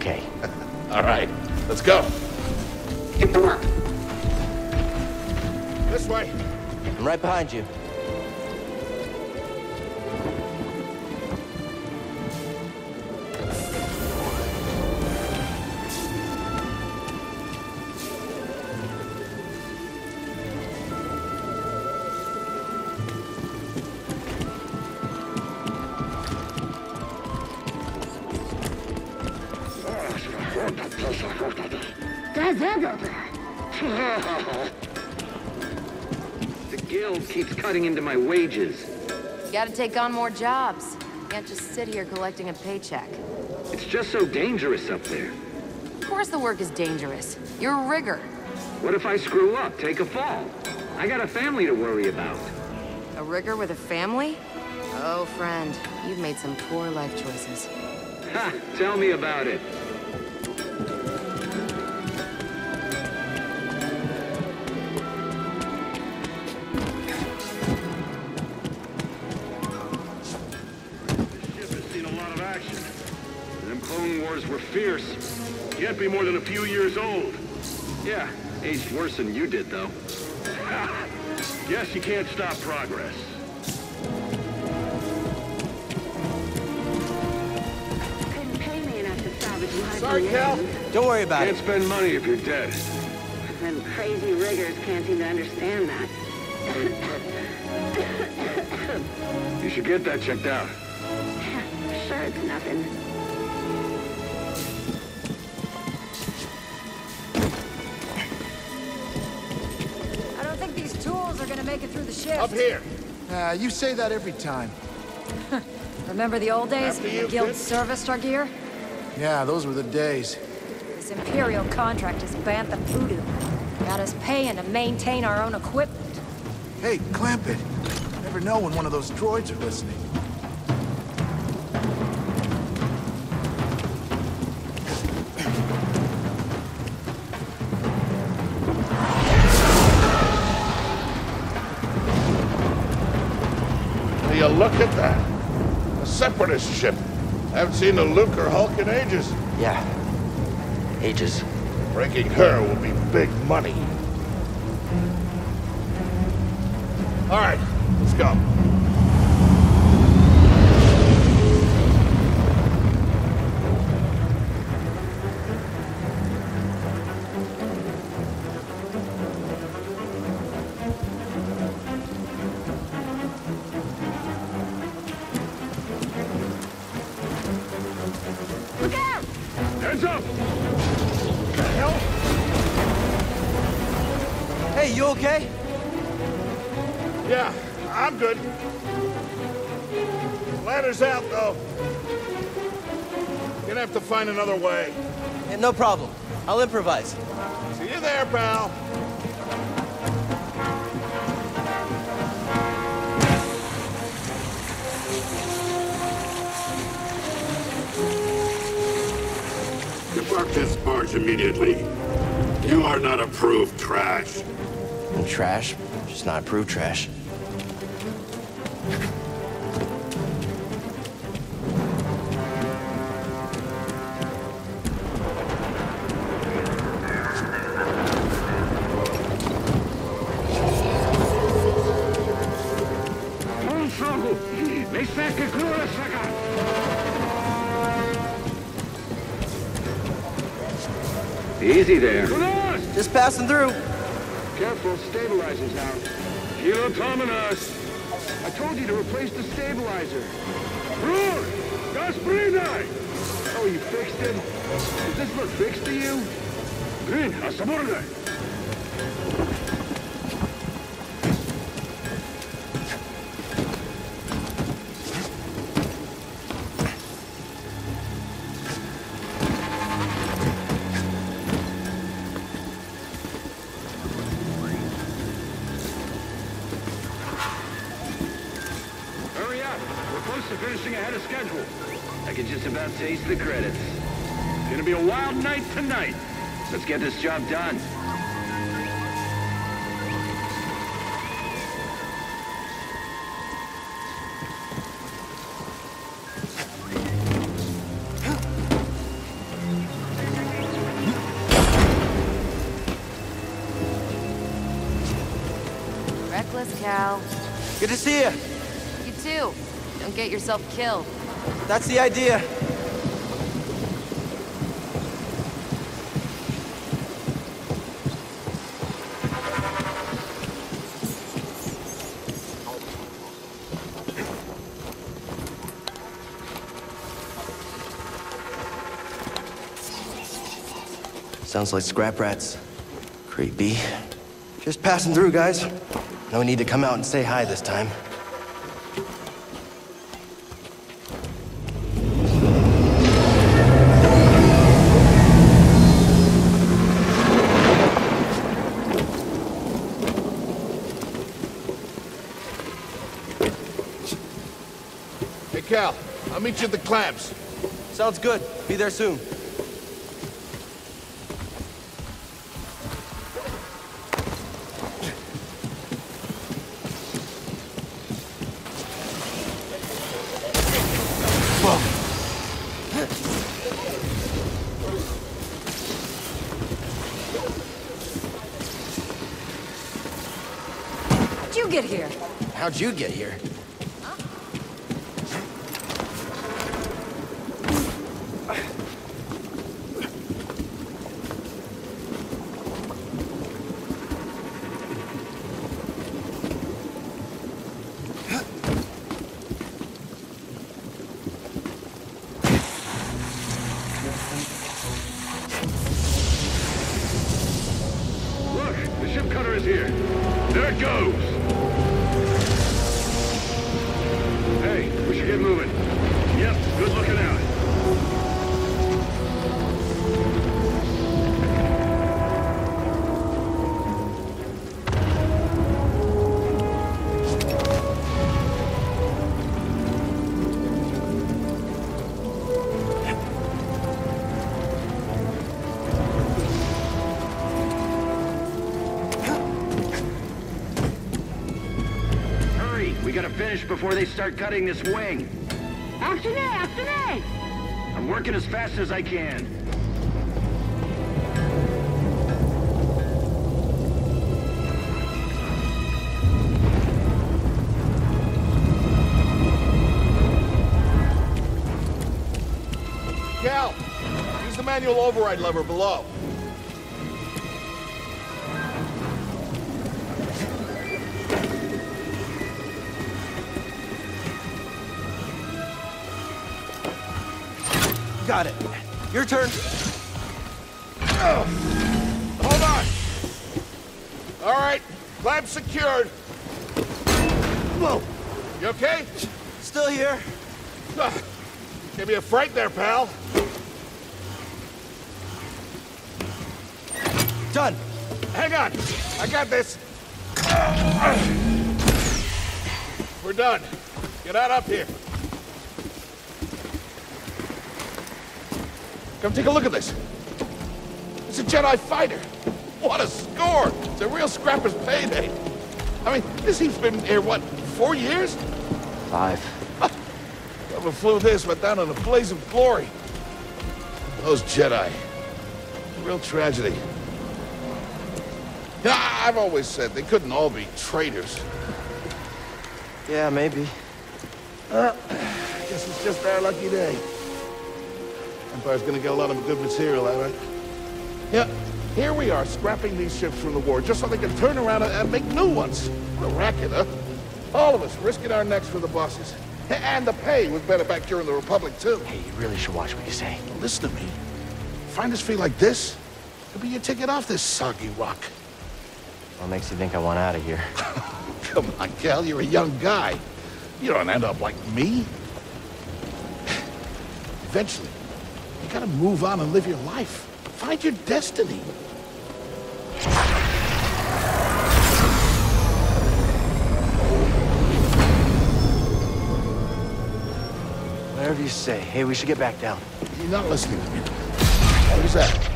Okay. All right. Let's go. Get to work. This way. I'm right behind you. Cutting into my wages. You gotta take on more jobs. You can't just sit here collecting a paycheck. It's just so dangerous up there. Of course the work is dangerous. You're a rigger. What if I screw up, take a fall? I got a family to worry about. A rigger with a family? Oh, friend, you've made some poor life choices. Ha! Tell me about it. Be more than a few years old. Yeah, aged worse than you did, though. Guess you can't stop progress. Couldn't pay me enough to salvage my Sorry, Cal. Don't worry about Can't it. spend money if you're dead. Them crazy riggers can't seem to understand that. You should get that checked out. sure, it's nothing. Make it through the shift. Up here. Ah, you say that every time. Remember the old days After when the guild kid. serviced our gear? Yeah, those were the days. This Imperial contract is bantha poodoo. Got us paying to maintain our own equipment. Hey, clamp it. Never know when one of those droids are listening. Separatist ship. I haven't seen a Lucrehulk in ages. Yeah. Ages. Breaking her will be big money. All right, Gonna have to find another way. Yeah, no problem. I'll improvise. See you there, pal. Depart this barge immediately. You are not approved trash. And trash. Just not approved trash. Through. Careful, stabilizer's out. Kilo Tominos! I told you to replace the stabilizer. Brur! Gasprinai! Oh, you fixed it? Does this look fixed to you? Green, Asaburga! Finishing ahead of schedule. I can just about taste the credits. It's gonna be a wild night tonight. Let's get this job done. Reckless, Cal. Good to see you. You too. Don't get yourself killed. That's the idea. Sounds like scrap rats. Creepy. Just passing through, guys. No need to come out and say hi this time. Cal, I'll meet you at the clamps. Sounds good. Be there soon. How'd you get here? How'd you get here? Before they start cutting this wing. After me, after me! I'm working as fast as I can. Cal, use the manual override lever below. Got it. Your turn. Hold on. All right, clamp secured. Whoa. You okay? Still here. Give me a fright there, pal. Done. Hang on. I got this. We're done. Get out up here. Come take a look at this. It's a Jedi fighter. What a score! It's a real scrapper's payday. I mean, this he's been here, what, four years? Five. Whoever flew this went down in a blaze of glory. Those Jedi. Real tragedy. Yeah, I've always said they couldn't all be traitors. Yeah, maybe. Uh, guess it's just our lucky day. Empire's gonna get a lot of good material out of it. Yeah, here we are, scrapping these ships from the war just so they can turn around and, and make new ones. What a racket, huh? All of us risking our necks for the bosses. And the pay was better back during the Republic, too. Hey, you really should watch what you say. Listen to me. Find us free like this, it'll be your ticket off this soggy rock. What makes you think I want out of here? Come on, Cal, you're a young guy. You don't end up like me. Eventually, you gotta move on and live your life. Find your destiny. Whatever you say. Hey, we should get back down. You're not listening to me. What was that?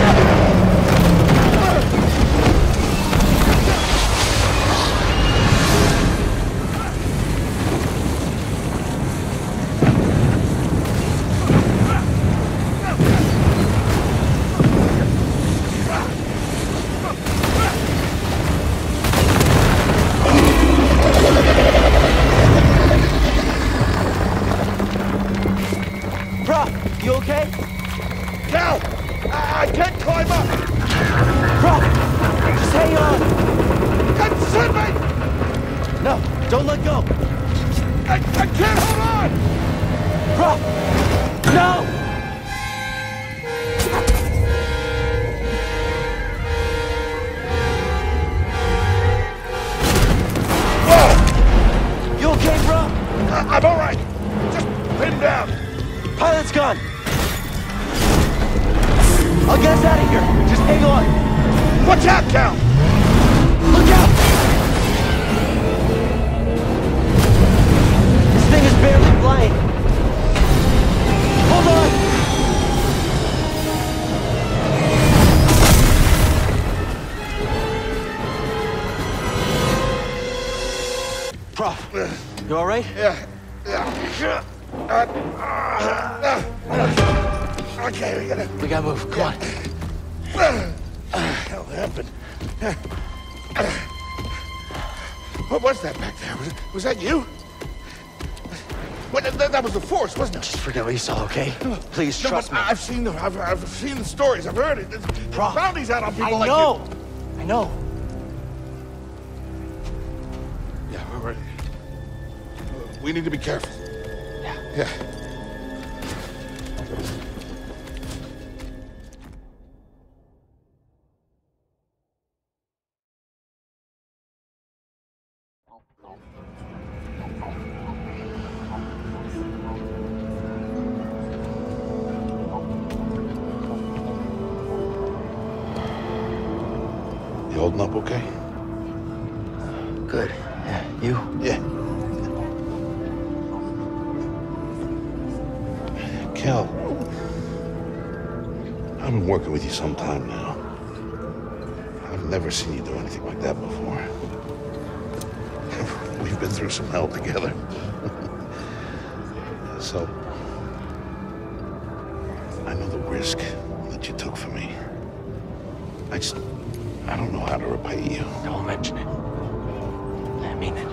Prauf, Watch out, Cal! Forget what you saw, okay? Please No, trust me. I've seen the I've, I've seen the stories. I've heard it. Prauf, bounties out on people I like know. I know. Yeah, we're ready. We need to be careful. Yeah. Yeah. You holding up okay? Good. Yeah. You? Yeah. Cal, I've been working with you some time now. I've never seen you do anything like that before. We've been through some hell together. so, I know the risk that you took for me. I just, I don't know how to repay you. Don't mention it. I mean it.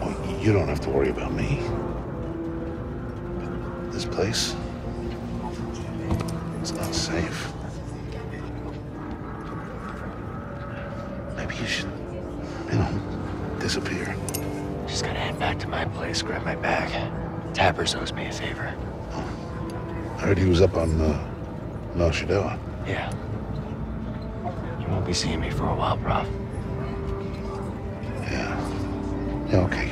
Oh, you don't have to worry about me. But this place, it's not safe. Maybe you should, you know, disappear. Just gotta head back to my place, grab my bag. Tappers owes me a favor. I heard he was up on uh, Nar Shaddaa. Yeah. Be seeing me for a while, Prauf. Yeah. Yeah. Okay,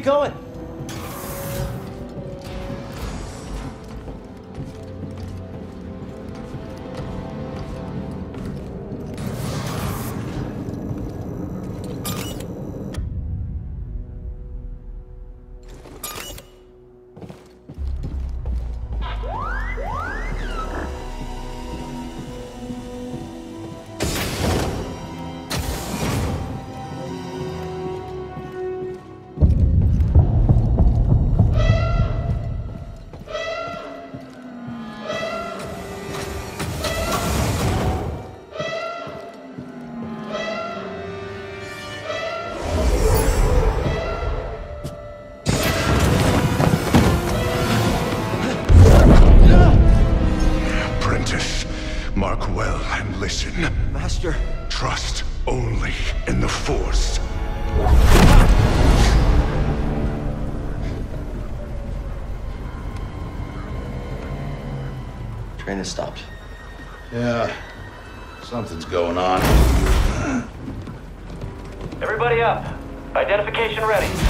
going? Has stopped. Yeah. Something's going on. Everybody up. Identification ready.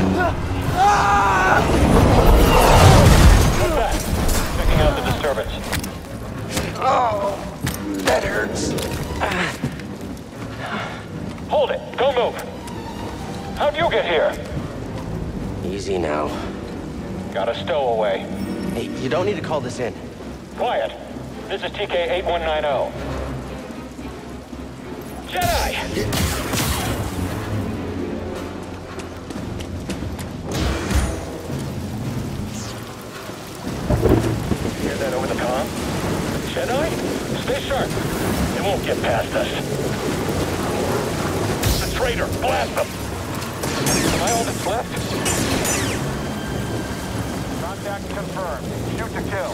Got a stowaway. Hey, you don't need to call this in. Quiet. This is TK-8190. Jedi! Hear that over the comm? Jedi? Stay sharp. They won't get past us. The traitor! Blast them! Am I all that's left? Contact confirmed. Shoot to kill.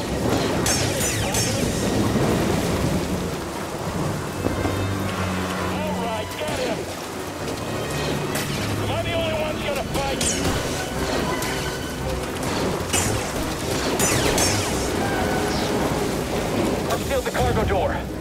All right, get him! Am I the only one's gonna fight? I've sealed the cargo door.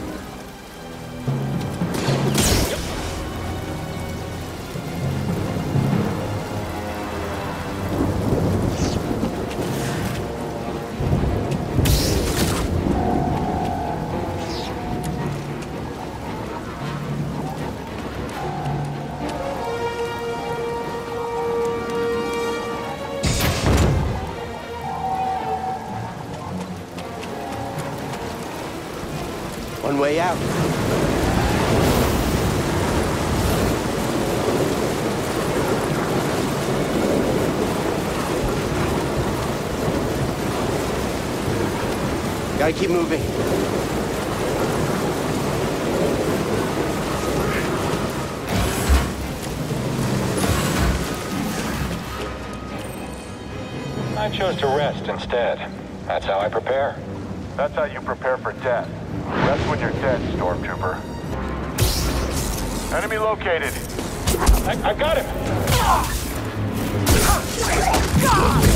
way out. Gotta keep moving. I chose to rest instead. That's how I prepare. That's how you prepare for death. That's when you're dead, Stormtrooper. Enemy located. I, I got him! Ah!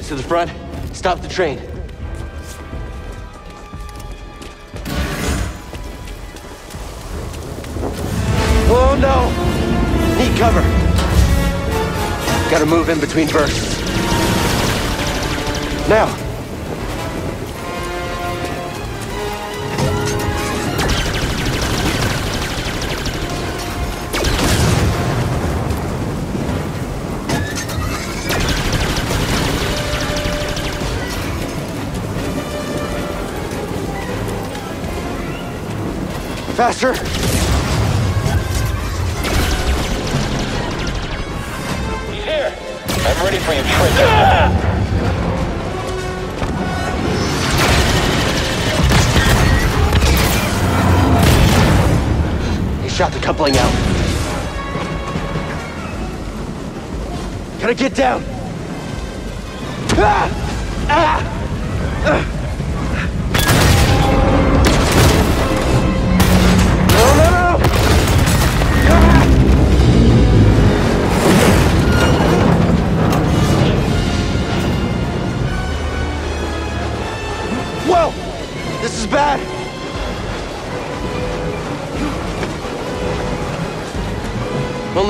Get to the front, stop the train. Oh no! Need cover. Gotta move in between bursts. Now! Faster! He's here. I'm ready for you, Trent. He shot the coupling out. Gotta get down! Ah!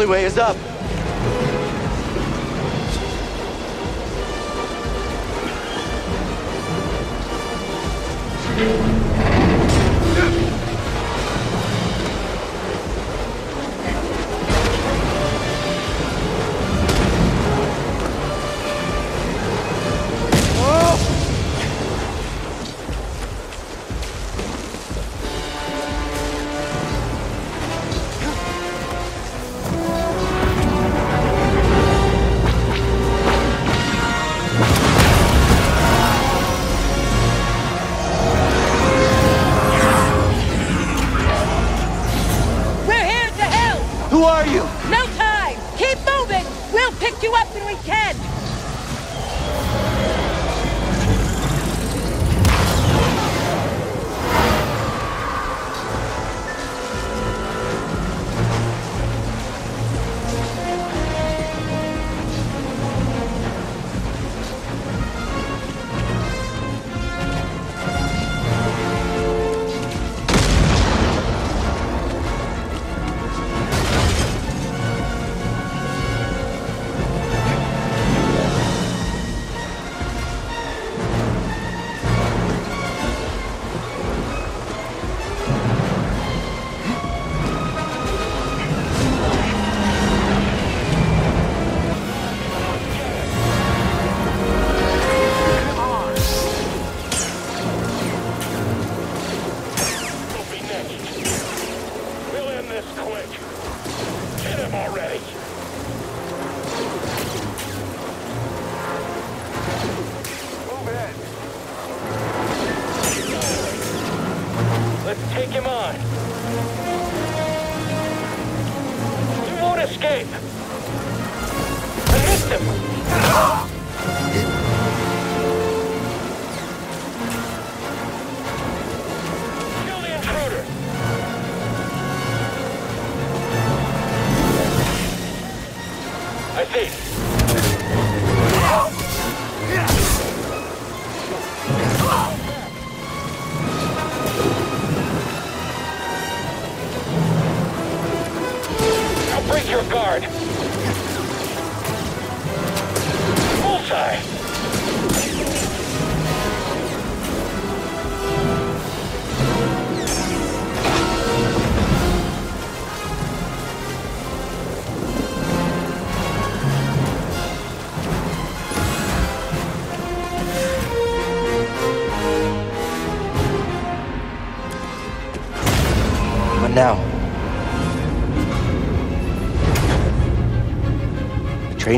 Only way is up.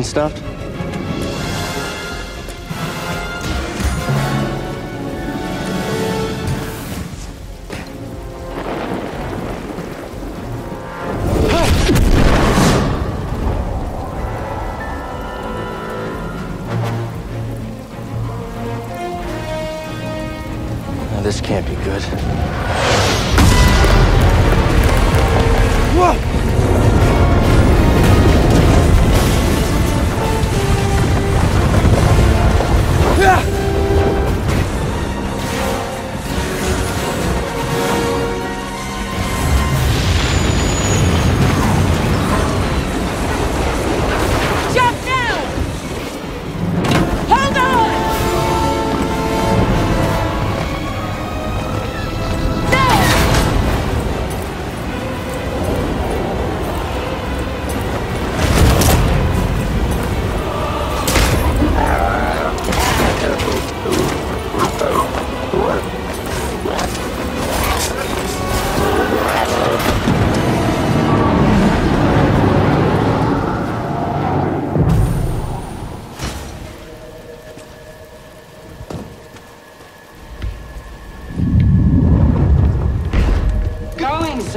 The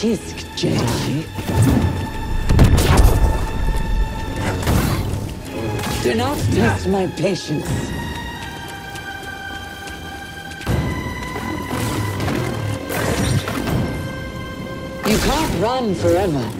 Jedi. Do not test my patience. You can't run forever.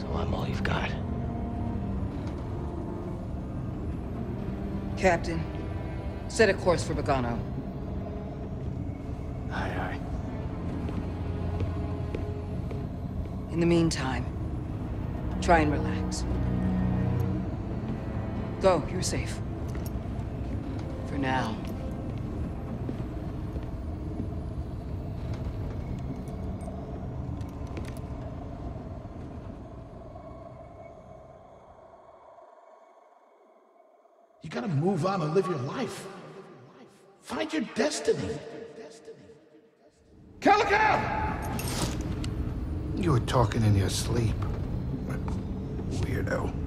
So I'm all you've got. Captain, set a course for Bogano. Aye, aye. In the meantime, try and relax. Go, you're safe. For now. Move on and live your life. Find your destiny. Calico! You were talking in your sleep. Weirdo.